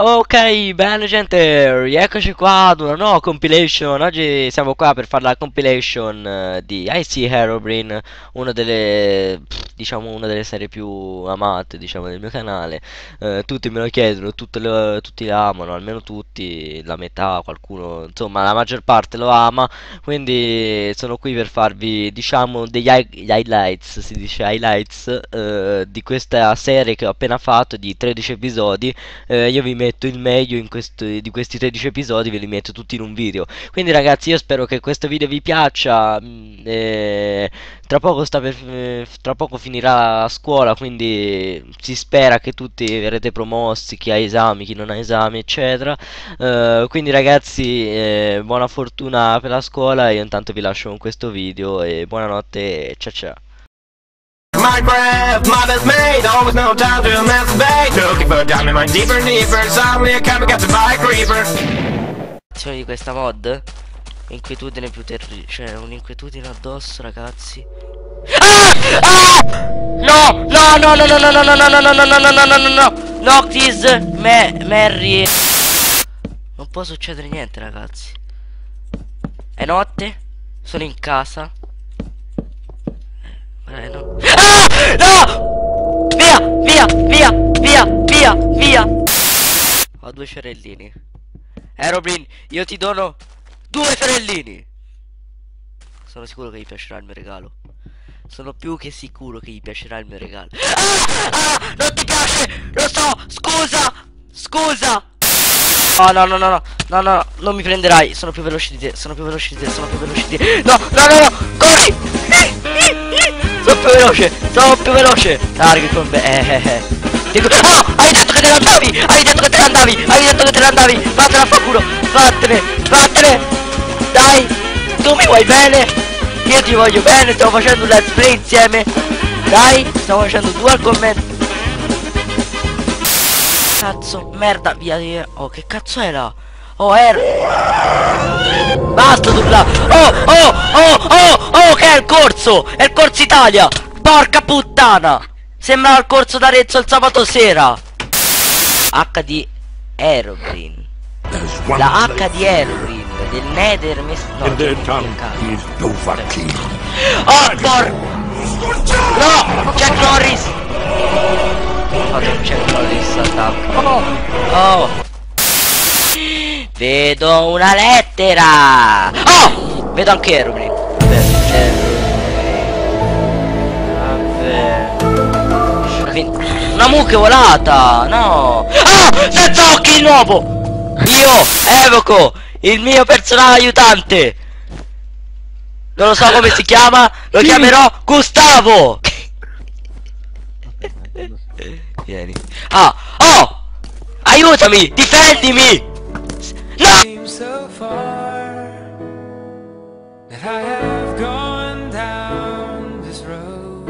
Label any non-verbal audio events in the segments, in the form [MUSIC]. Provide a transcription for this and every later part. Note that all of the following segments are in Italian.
Ok, bene gente, rieccoci qua ad una nuova compilation. Oggi siamo qua per fare la compilation eh, di IC Herobrine, una delle, diciamo, una delle serie più amate, diciamo, del mio canale. Eh, tutti me lo chiedono, le- tutti la amano, almeno tutti, la metà, qualcuno, insomma, la maggior parte lo ama. Quindi sono qui per farvi, diciamo, degli hi- highlights, si dice highlights, eh, di questa serie che ho appena fatto di 13 episodi io vi metto il meglio in questo- di questi 13 episodi, ve li metto tutti in un video. Quindi ragazzi, io spero che questo video vi piaccia. mm, e tra poco per, eh, tra poco finirà la scuola, quindi si spera che tutti verrete promossi, chi ha esami, chi non ha esami, eccetera. Eh, quindi ragazzi, eh, buona fortuna per la scuola. Io intanto vi lascio con questo video e buonanotte, ciao ciao. My mate, always no time to masturbate Looking for diamond mine deeper and deeper Suddenly come got to buy a creeper di questa mod Inquietudine più terribile Cioè un'inquietudine addosso ragazzi ah! Ah! No No no no no no no no no no no no no no no no no no Noctis Me Merry Non può succedere niente ragazzi È notte Sono in casa eh, no. Ah! No! Via! Via! Via! Via! Via! Via! Ho due fiorellini Aeroplane, io ti dono due fiorellini. Sono sicuro che gli piacerà il mio regalo. Sono più che sicuro che gli piacerà il mio regalo. Ah! Ah! Non ti piace! Lo so! Scusa! Scusa! Oh no no no no no no non mi prenderai sono più veloce di te sono più veloce di te sono più veloce di te no no no no corri più veloce più veloce larghi con me eh eh eh oh, hai detto che te ne andavi hai detto che te ne andavi hai detto che te ne andavi vattene a fa culo vattene vattene dai tu mi vuoi bene io ti voglio bene stiamo facendo un let's play insieme dai stiamo facendo dual comment Cazzo, merda, via via. Oh, che cazzo era? Oh, era. Basta, dubla. Oh, oh, oh, oh, oh, che è il corso? È il corso Italia. Porca puttana. Sembra il corso d'Arezzo il sabato sera. H di Aeroplane. La H di Aeroplane del Nether mes- no, Dovahkiin. Oh, por... No! Jack Norris! Fatto un Jack Norris attacco. Oh! Vedo una lettera! Oh! Vedo anche. Quindi- Una mucca volata! No! Ah! Senza occhi di nuovo! Io evoco il mio personale aiutante! Non lo so come si chiama, lo chiamerò Gustavo! Vieni. Ah! Oh! Aiutami! Difendimi! No! so far that I have gone down this road.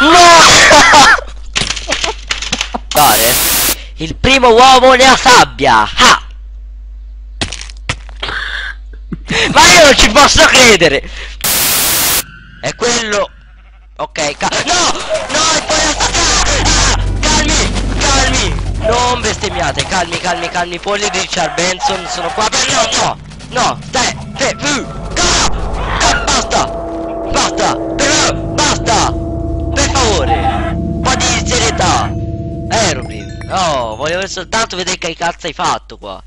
No! [LAUGHS] Dare. Il primo uomo nella sabbia! Ah! Ma io non ci posso credere! È quello... Ok, ca... No! No, è poi la sabbia! Non bestemmiate, calmi, calmi, calmi. Polli Richard Benson sono qua per... No, no! No! Stai! Stai! Uh, basta! Basta! Per... Basta! Per favore! Un po' di serietà! Aeroplane! No, volevo soltanto vedere che cazzo hai fatto qua!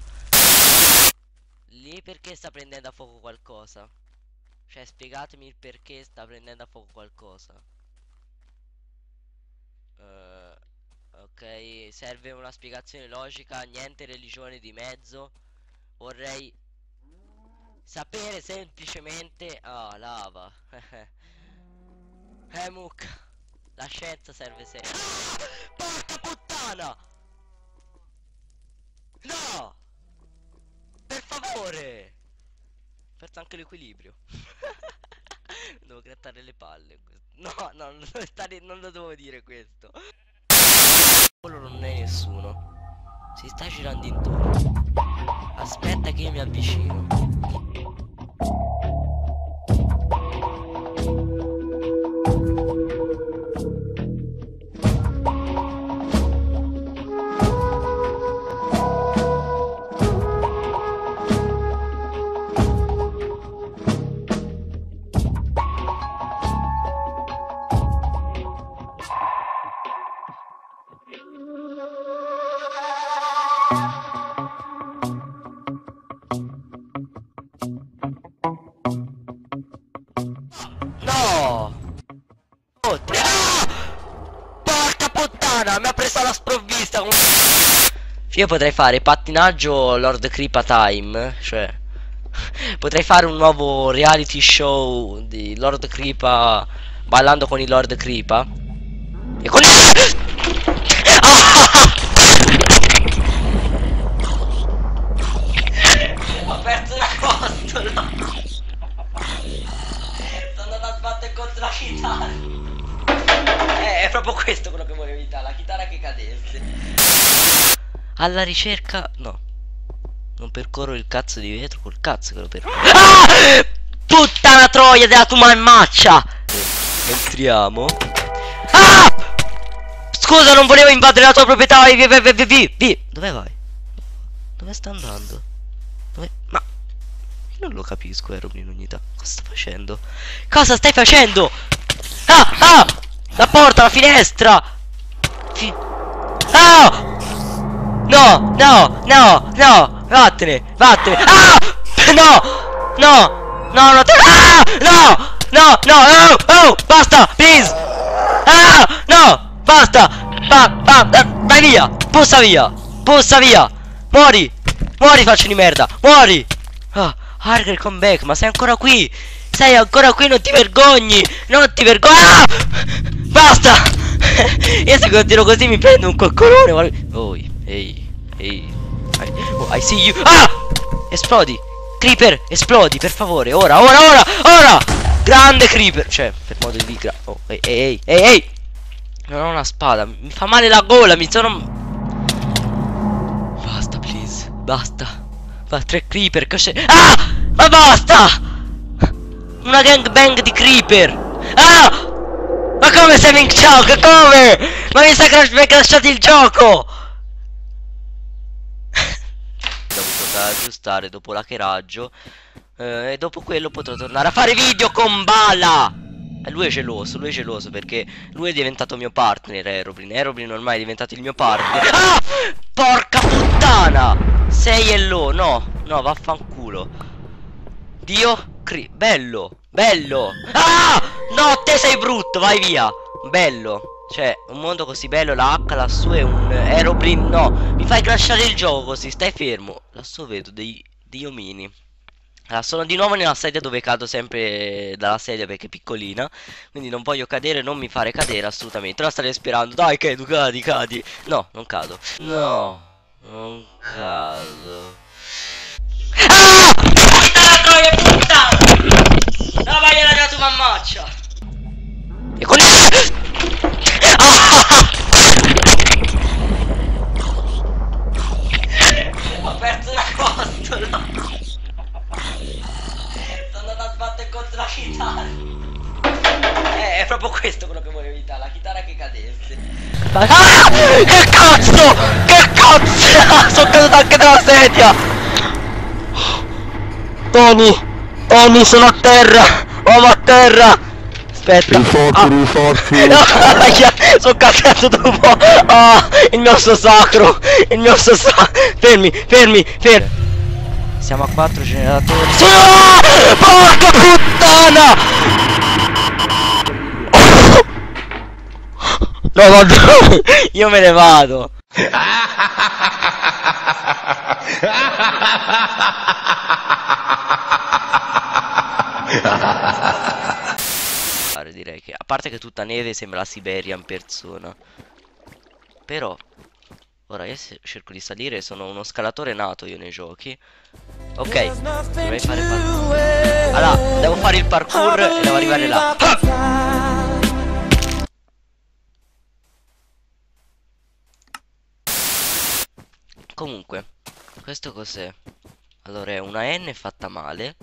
Lì perché sta prendendo a fuoco qualcosa? Cioè, spiegatemi il perché sta prendendo a fuoco qualcosa. Eh, ok, serve una spiegazione logica, niente religione di mezzo. Vorrei sapere semplicemente... Ah, lava. [LAUGHS] eh, mucca. La scienza serve sempre. Ah! Porca puttana! No! Per favore! Ho perso anche l'equilibrio. [LAUGHS] Devo grattare le palle. No, no, non, stare- non lo devo dire questo. Quello non è nessuno. Si sta girando intorno. Aspetta che io mi avvicino. Puttana! Mi ha preso alla sprovvista! come- Io potrei fare pattinaggio Lord Creepa Time, cioè [LAUGHS] potrei fare un nuovo reality show di Lord Creepa ballando con il Lord Creepa e con [LAUGHS] Ho perso la costola Sono andato a sbattere contro la chitarra Eh, è proprio questo quello che volevo evitare La chitarra che cadesse Alla ricerca... No Non percorro il cazzo di vetro Col cazzo che lo percorro ah! Puttana troia della tua mamaccia Entriamo Ah! Scusa non volevo invadere la tua proprietà via via via via via. Dove vai? Dove sta andando? Dove... Ma... Io non lo capisco Aeroplane Unità Cosa sta facendo? Cosa stai facendo? Ah! Ah! La porta, la finestra! Ah! No! No! No! No! Vattene! Vattene! Ah! No! No! No! No! Ah! No! No! No! Oh! Oh! Basta! Please! Ah! No! Basta! Va! eh, Vai via! Pussa via! Pussa via! Muori! Muori faccio di merda! Muori! Ah! Come back! Ma sei ancora qui! Sei ancora qui! Non ti vergogni! Non ti vergogni! Ah! Basta! [LAUGHS] Io se continuo così mi prendo un coccolone! guarda- Oh, ehi, ehi. Oh, I see you! Ah! Esplodi! Creeper, esplodi, per favore! Ora, ora, ora! Ora! Grande creeper! Cioè, per modo di gra... Oh, ehi, ehi, ehi, ehi! Non ho una spada, mi fa male la gola, mi sono... Basta, please, basta. Fa tre creeper, cos'è? Ah! Ma basta! Una gangbang di creeper! Ah! Come in gioco? Come? Ma mi sa crash mi crashato il gioco! dovuto da aggiustare dopo l'hackeraggio eh, e dopo quello potrò tornare a fare video con Bala e lui è geloso, lui è geloso perché lui è diventato mio partner Aeroplane Aeroplane ormai è diventato il mio partner ah! Porca puttana Sei e lo, no, no vaffanculo Dio, cri bello, bello Ah! No, te sei brutto, vai via Bello cioè, un mondo così bello, la H lassù è un aeroplane, no, mi fai crashare il gioco così, stai fermo. Lassù vedo dei, dei omini. Allora, sono di nuovo nella sedia dove cado sempre dalla sedia perché è piccolina. Quindi non voglio cadere, non mi fare cadere assolutamente. Ora starei sperando, dai tu cadi, cadi. No, non cado. No, non cado. Puttana! La vai alla tua mammaccia! E con... Ho perso la costola Sono andato a sbattere contro la chitarra Eh, è proprio questo quello che volevo evitare La chitarra che cadesse Ah! Che cazzo! Che cazzo! [LAUGHS] Sono caduto anche dalla sedia Tony! Tony, sono a terra! Uomo a terra! Aspetta Riforti, riforti. No, aia, sono cazzato dopo Ah, il mio osso sacro Il mio osso sacro Fermi, fermi, fermi Siamo a quattro generatori Sì, ah! Porca puttana No, vado Io me ne vado [LAUGHS] direi che a parte che tutta neve sembra la Siberia in persona. Però ora io cerco di salire sono uno scalatore nato io nei giochi. Ok dovrei fare parkour allora devo fare il parkour e devo arrivare là. Ah! comunque questo cos'è? Allora è una N fatta male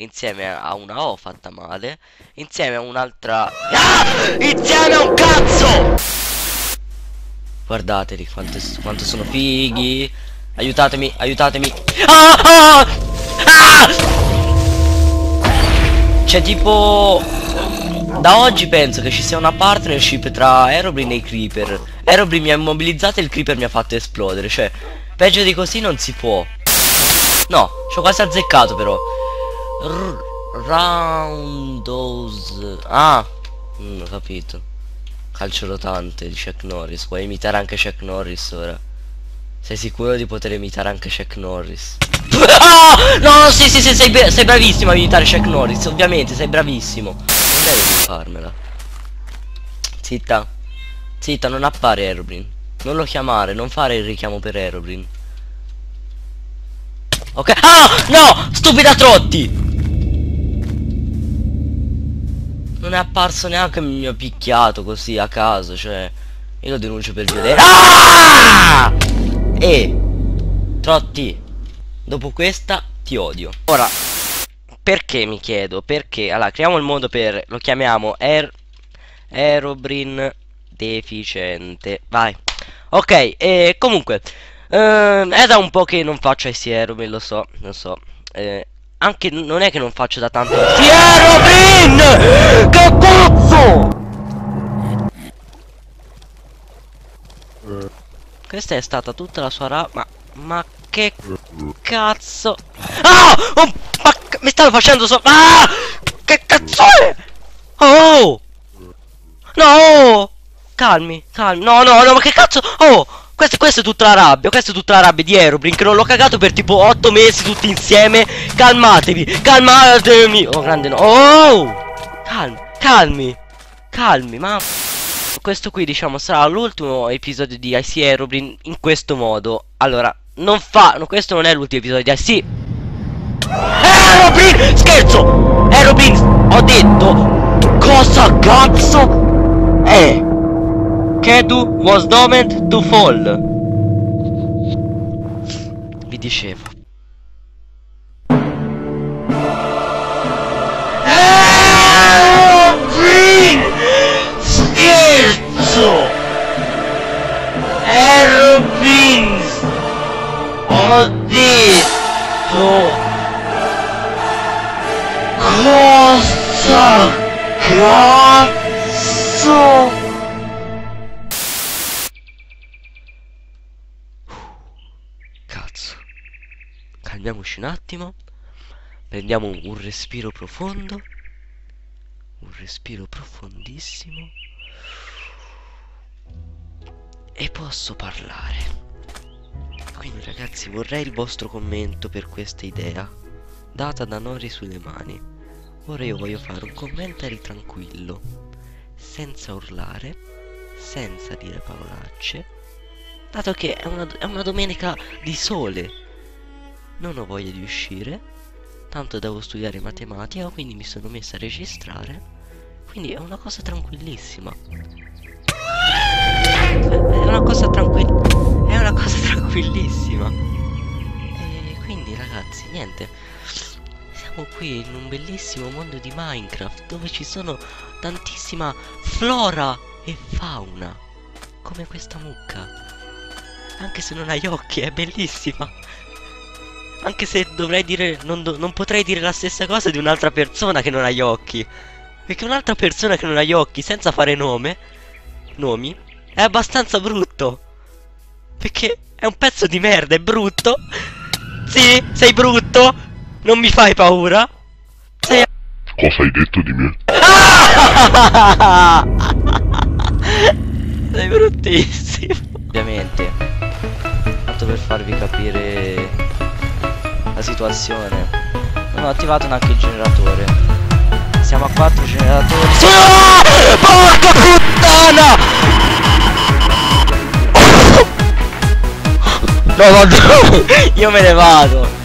Insieme a una O fatta male Insieme a un'altra ah! Insieme a un cazzo Guardateli quanto, quanto sono fighi Aiutatemi, aiutatemi ah! Ah! Ah! C'è tipo Da oggi penso che ci sia una partnership tra Aeroblin e i Creeper Aeroblin mi ha immobilizzato e il Creeper mi ha fatto esplodere Cioè Peggio di così non si può No, ci ho quasi azzeccato però R Roundos Ah, non ho capito calcio rotante di Chuck Norris. Vuoi imitare anche Chuck Norris ora? Sei sicuro di poter imitare anche Chuck Norris? [LAUGHS] Ah! No, sì, sì, sì, sei, sei bravissimo a imitare Chuck Norris, ovviamente, sei bravissimo. Non devi farmela. Zitta. Zitta, non appare Aerobrine. Non lo chiamare, non fare il richiamo per Aerobrine. Ok. Ah! No! Stupida Trotti! Non è apparso neanche il mio picchiato così a caso, cioè. Io lo denuncio per vedere. Ah! E Trotti, dopo questa ti odio. Ora, perché mi chiedo? Perché? Allora, creiamo il modo per. Lo chiamiamo Air. Aerobrin deficiente. Vai. Ok, e comunque. ehm, è da un po' che non faccio IC Aerobrin, lo so, lo so. Eh, anche non è che non faccio da tanto IC Aerobrin! Che cazzo! Questa è stata tutta la sua ra... Ma... Ma che cazzo... Ah! Oh, ma mi stavo facendo so... Ah! Che cazzo è? Oh! No! Calmi, calmi. No, no, no, ma che cazzo... Oh! Questa, questa è tutta la rabbia, questa è tutta la rabbia di Aerobrink che non l'ho cagato per tipo 8 mesi tutti insieme. Calmatevi, calmatemi. Oh, grande no. Oh! Calmi, calmi, calmi, ma... Questo qui diciamo sarà l'ultimo episodio di IC Aerobrine in questo modo. Allora, non fa... no, questo non è l'ultimo episodio di IC... Aerobrine! Scherzo! Aerobrine! Ho detto... Cosa cazzo è? Kedu was doomed to fall. Vi dicevo. Calmiamoci un attimo. Prendiamo un, respiro profondo. Un respiro profondissimo. E posso parlare. Quindi ragazzi vorrei il vostro commento per questa idea. Data da Nori sulle mani. Ora io voglio fare un commentary tranquillo. Senza urlare. Senza dire parolacce. Dato che è una, è una domenica di sole. Non ho voglia di uscire. Tanto devo studiare matematica, quindi mi sono messa a registrare. Quindi è una cosa tranquillissima. È una cosa tranquilla. È una cosa [LAUGHS] tranquillissima. E quindi ragazzi, niente. Siamo qui in un bellissimo mondo di Minecraft dove ci sono tantissima flora e fauna. Come questa mucca. Anche se non hai occhi, è bellissima. Anche se dovrei dire. Non, do- non potrei dire la stessa cosa di un'altra persona che non ha gli occhi. Perché un'altra persona che non ha gli occhi, senza fare nome. Nomi. È abbastanza brutto. Perché è un pezzo di merda, è brutto. Sì, sei brutto. Non mi fai paura. Sei. Cosa hai detto di me? [LAUGHS] sei bruttissimo. Ovviamente. Tanto per farvi capire la situazione. Non ho attivato neanche il generatore. Siamo a quattro generatori. Sì! Ah! Porca puttana! No, no, no. [LAUGHS] Io me ne vado.